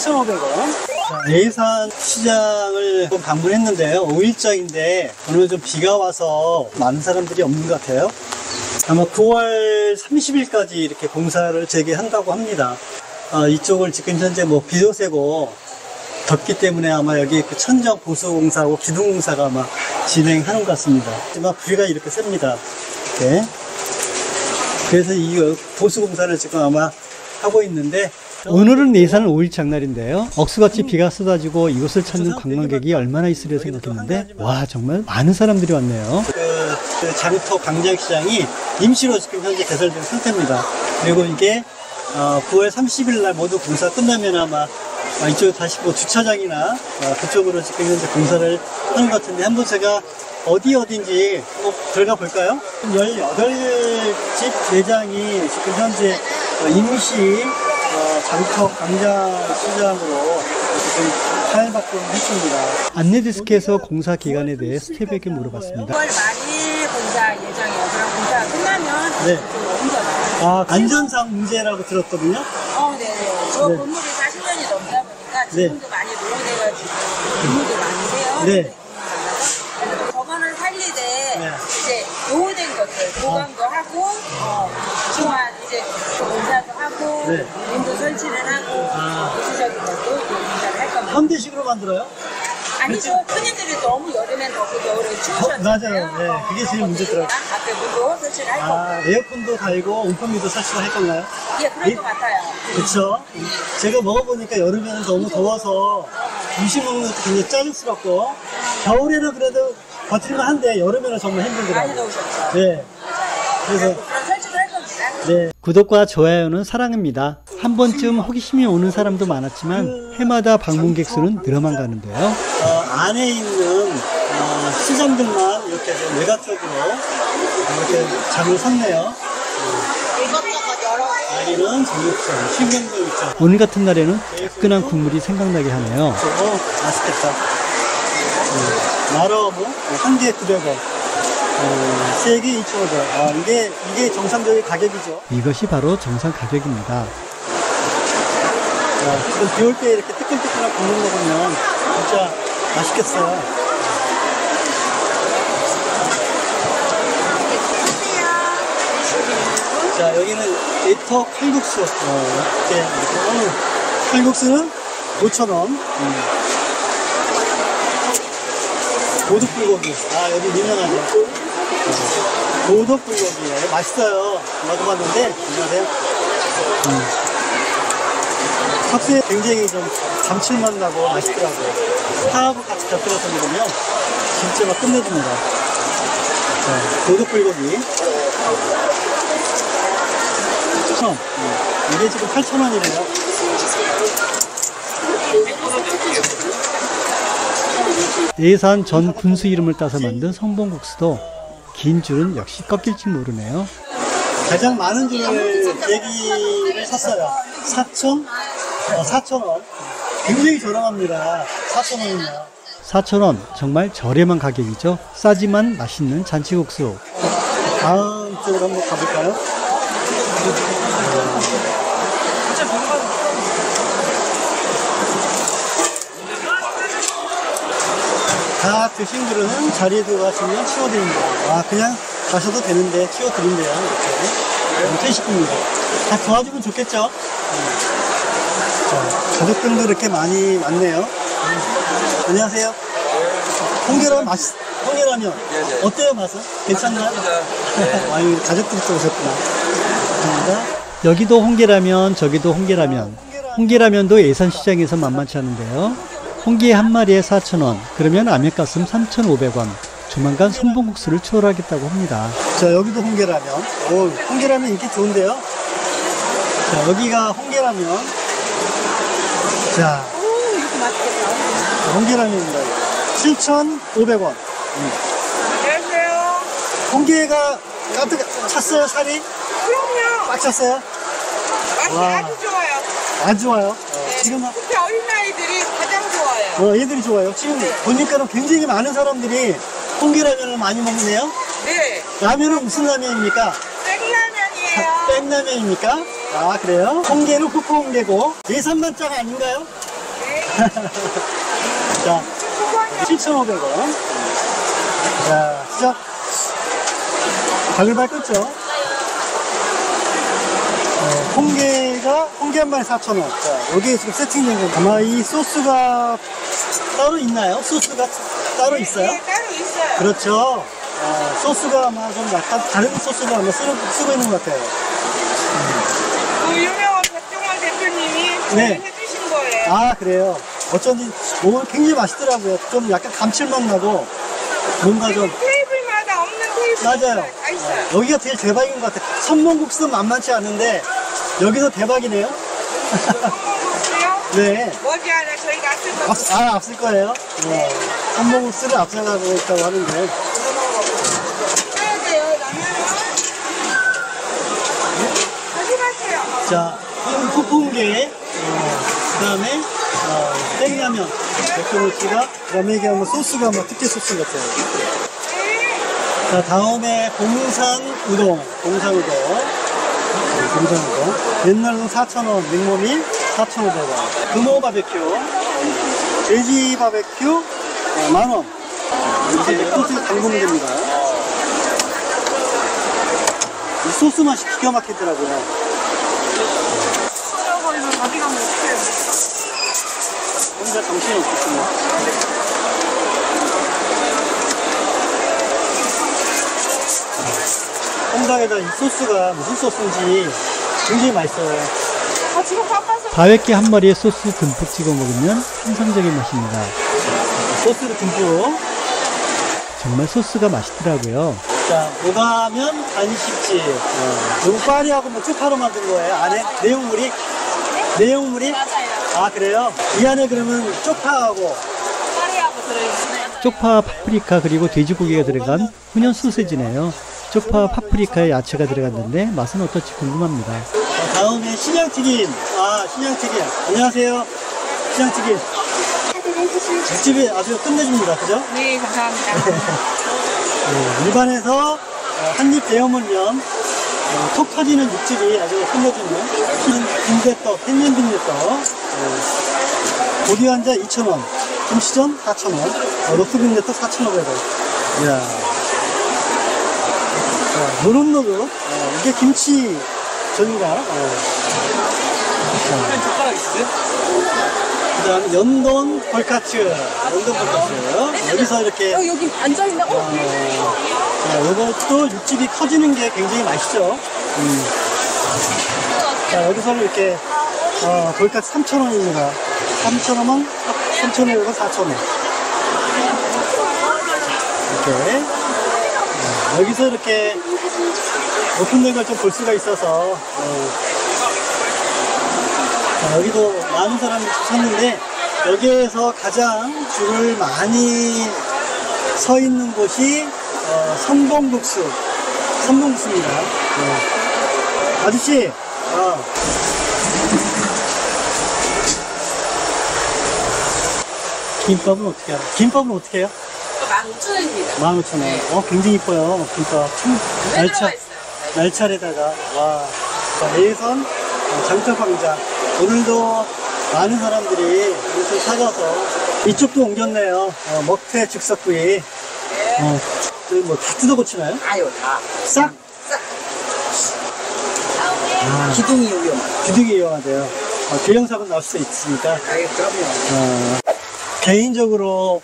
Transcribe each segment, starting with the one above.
4,500원. 예산 시장을 좀 방문했는데요. 5일장인데 오늘 좀 비가 와서 많은 사람들이 없는 것 같아요. 아마 9월 30일까지 이렇게 공사를 재개한다고 합니다. 아, 이쪽을 지금 현재 뭐 비도 세고 덥기 때문에 아마 여기 그 천정 보수 공사하고 기둥 공사가 아마 진행하는 것 같습니다. 하지만 비가 이렇게 셉니다. 이렇게. 그래서 이 보수 공사를 지금 아마 하고 있는데 오늘은 예산 5일 장날인데요. 억수같이 비가 쏟아지고 이곳을 찾는 관광객이 얼마나 있으려 생각했는데 와 정말 많은 사람들이 왔네요. 그, 그 장터 광장시장이 임시로 지금 현재 개설된 상태입니다. 그리고 이게 어, 9월 30일 날 모두 공사 끝나면 아마 아, 이쪽 다시 뭐 주차장이나 어, 그쪽으로 지금 현재 공사를 하는 것 같은데 한번 제가 어디 어딘지 꼭 들어가 볼까요? 18집 매장이 지금 현재 어, 임시 어, 장터 광장 시장으로 지금 하일받고 했습니다. 안내 데스크에서 공사 기간에 대해 스텝에게 물어봤습니다. 6월 말일 공사 예정이에요. 그럼 공사 끝나면 네. 아, 안전상 문제라고 들었거든요. 어, 네네. 저 네. 건물이 40년이 넘다 보니까 네. 지금도 많이 노후돼가지고 건물도 많으세요. 네. 저거는 살리되 네. 이제 노후된 것들 보강도 하고 어, 이제 공사도 하고 네. 문도 설치를 하고 아. 부수적인 것도 공사를 할 겁니다. 현대식으로 만들어요? 아니죠. 손님들이 너무 여름엔 덥고 겨울에 추우셨잖아요. 어, 맞아요. 네, 그게 제일 문제더라고요. 앞에 문도 설치를 할. 아, 에어컨도 달고 온풍기도 설치를 할 건가요? 예, 그럴 이- 것 같아요. 그쵸? 제가 먹어보니까 여름에는 너무 더워서 음식 먹는 것도 굉장히 짜증스럽고 겨울에는 그래도 버틸만 한데 여름에는 정말 많이 힘들더라고요. 넣으셨죠. 네. 그래서 네. 구독과 좋아요는 사랑입니다. 한 번쯤 호기심이 오는 사람도 많았지만 해마다 방문객 수는 늘어만 가는데요. 어, 안에 있는 어, 시장들만 이렇게 좀 외곽 쪽으로 이렇게 장을 섰네요. 여기는 정육점, 신경정육점. 오늘 같은 날에는 뜨끈한 국물이 생각나게 하네요. 저거 맛있겠다. 음, 마라어묵 한 개에 900원. 어, 세 개에 2,500원. 아, 이게, 이게 정상적인 가격이죠. 이것이 바로 정상 가격입니다. 비올 때 이렇게 뜨끈뜨끈한 국물 먹으면 진짜 맛있겠어요. 자, 여기는 에터 칼국수. 어, 이렇게, 이렇게. 어, 칼국수는 5,000원. 음. 고덕불고기. 아, 여기 유명하죠. 어, 고덕불고기예요. 맛있어요. 먹어봤는데, 안녕하세요. 음. 탑에 굉장히 좀 감칠맛 나고 맛있더라고요. 파하고 같이 곁들여서 먹으면 진짜 막 끝내줍니다. 자, 고덕불고기. 8,000원. 이게 지금 8,000원이래요. 예산 전 군수 이름을 따서 만든 성봉국수도 긴 줄은 역시 꺾일지 모르네요. 가장 많은 줄을 얘기를 샀어요. 4천? 어, 4,000원. 굉장히 저렴합니다. 4,000원이면. 4,000원. 정말 저렴한 가격이죠. 싸지만 맛있는 잔치국수. 다음 쪽으로 한번 가볼까요? 다 드신 분은 자리에 들어가시면 치워드립니다. 아, 그냥 가셔도 되는데 치워드린대요. 이렇게. 엄청 식입니다. 다 도와주면 좋겠죠? 음. 자, 가족들도 이렇게 많이 왔네요. 음. 안녕하세요. 홍게라면 맛있, 홍게라면 어때요, 맛은? 괜찮나요? 아유, 가족들이 또 오셨구나. 감사합니다. 여기도 홍게라면, 저기도 홍게라면. 홍게라면도 예산시장에서 만만치 않은데요. 홍게 한 마리에 4,000원, 그러면 아메가슴 3,500원. 조만간 선봉국수를 추월하겠다고 합니다. 자, 여기도 홍게라면. 오, 홍게라면 인기 좋은데요? 자, 여기가 홍게라면. 자, 오, 이렇게 맛있겠다. 홍게라면입니다. 7,500원. 안녕하세요. 홍게가 가득 찼어요, 살이? 그럼요. 꽉 찼어요? 맛이 와. 아주 좋아요. 아주 좋아요. 어, 지금, 특히 어린아이들이. 어, 얘들이 좋아요. 지금 보니까 굉장히 많은 사람들이 홍게라면을 많이 먹네요. 네. 라면은 무슨 라면입니까? 생라면이에요. 땡라면입니까? 아, 그래요? 홍게는 후포 홍게고, 예산만짜가 아닌가요? 자, 7,500원. 자, 시작. 바글바글 끓죠? 어, 홍게가, 홍게 한 마리 4,000원. 자, 여기 지금 세팅된 거. 아마 이 소스가 따로 있나요? 소스가 따로 있어요? 네, 따로 있어요. 그렇죠. 어, 소스가 아마 좀 약간 다른 소스를 아마 쓰고, 쓰고 있는 것 같아요. 그 유명한 박종원 대표님이 네. 해주신 거예요. 아, 그래요. 어쩐지, 오, 굉장히 맛있더라고요. 좀 약간 감칠맛 나고, 뭔가 좀, 테이블마다 없는 테이블 맞아요. 다 있어요. 어, 여기가 되게 대박인 것 같아요. 선몽국수 만만치 않은데, 여기서 대박이네요. 네. 머지않아 저희가 앞서 앞, 아, 앞설 거예요. 네. 선몽국수를 앞서가고 있다고 하는데, 해야 돼요. 조심하세요. 자, 푸푸운게, 어, 그 다음에, 어, 땡라면, 맥주노치가, 그 다음에 뭐 소스가 뭐 특제 소스 같아요. 자, 다음에 봉산 우동, 봉산 우동. 네, 봉산 우동. 옛날은 4,000원, 냉모밀 4,500원. 금호 바베큐, 돼지 바베큐, 어, 만원. 이렇게 소스 담그면 됩니다. 이 소스 맛이 기가 막히더라고요. 어디 가면 어떡해요? 혼자 정신이 없겠습니다. 홍닭에다 이 소스가 무슨 소스인지 굉장히 맛있어요. 바베큐 한 마리에 소스 듬뿍 찍어 먹으면 환상적인 맛입니다. 소스를 듬뿍. 정말 소스가 맛있더라고요. 자, 오가면 간식집. 어, 요거 파리하고 뭐 쪽파로 만든 거예요. 안에 내용물이? 내용물이? 맞아요. 아, 그래요? 이 안에 그러면 쪽파하고 파리하고 들어있어요. 쪽파, 파프리카 그리고 돼지고기가 들어간 훈연 소세지네요. 쪽파, 파프리카에 야채가 들어갔는데 맛은 어떨지 궁금합니다. 자, 다음에 신양튀김. 아, 신양튀김. 안녕하세요. 신양튀김. 집이 아주 끝내줍니다. 그죠? 네, 감사합니다. 네, 일반에서 어, 한입 데워물면 어, 톡 터지는 육즙이 아주 끝내주는 흰 빈대떡, 햇님 빈대떡. 네. 고기 한자 2,000원, 김치전 4,000원, 어, 로프 빈대떡 4,500원. 이야. 자, 노릇노릇. 어, 이게 김치 전인가? 어. 젓가락 있어요? 그 다음에 연돈 볼카츠. 연돈 볼카츠. 여기서 이렇게 어, 여기 앉아있나? 어? 어, 자, 요것도 육즙이 커지는 게 굉장히 맛있죠. 음. 자, 여기서는 이렇게, 어, 돌값 3,000원입니다. 3,000원은 3,500원, 4,000원. 이렇게. 어, 여기서 이렇게 오픈된 걸좀 볼 수가 있어서, 어. 자, 여기도 많은 사람들이 찾는데, 여기에서 가장 줄을 많이 서 있는 곳이 어, 선봉국수 선봉국수입니다 네. 아저씨 어. 김밥은 어떻게 해요? 김밥은 어떻게 해요? 15,000원입니다. 15,000원 어 굉장히 이뻐요 김밥 참 날차, 날차에다가 와 자, 예선 어, 장터광장 오늘도 많은 사람들이 이것을 찾아서 이쪽도 옮겼네요 어, 먹태 즉석구이 어, 뭐다 뜯어 고치나요? 아유, 다. 싹? 아, 기둥이 위험하다. 기둥이 이용하대요. 어, 대형사고 나올 수 있으니까. 아유, 그럼요. 어, 개인적으로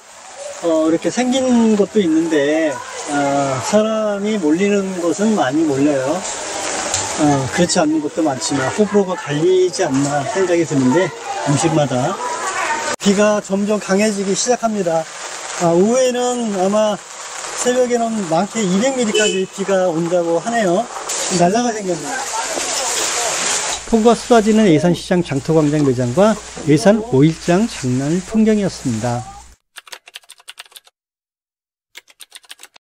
어, 이렇게 생긴 것도 있는데 어, 사람이 몰리는 곳은 많이 몰려요. 어, 그렇지 않는 곳도 많지만 호불호가 갈리지 않나 생각이 드는데 음식마다 비가 점점 강해지기 시작합니다. 아, 오후에는 아마 새벽에는 많게 200mm까지 비가 온다고 하네요. 날라가 생겼네요. 폭우가 쏟아지는 예산시장 장터광장 매장과 예산 5일장 장날 풍경이었습니다.